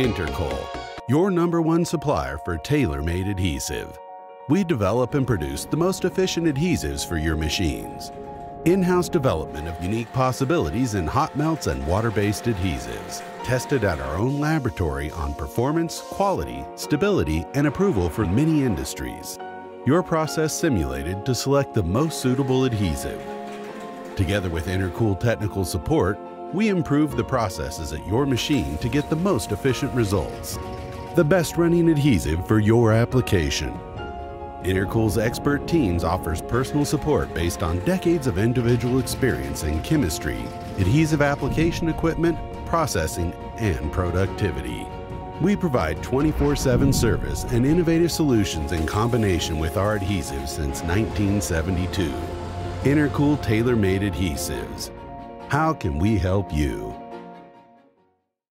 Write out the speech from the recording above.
Intercol, your number one supplier for tailor-made adhesive. We develop and produce the most efficient adhesives for your machines. In-house development of unique possibilities in hot melts and water-based adhesives, tested at our own laboratory on performance, quality, stability, and approval for many industries. Your process simulated to select the most suitable adhesive. Together with Intercol technical support, we improve the processes at your machine to get the most efficient results. The best running adhesive for your application. Intercol's expert teams offers personal support based on decades of individual experience in chemistry, adhesive application equipment, processing, and productivity. We provide 24-7 service and innovative solutions in combination with our adhesives since 1972. Intercol tailor-made adhesives. How can we help you?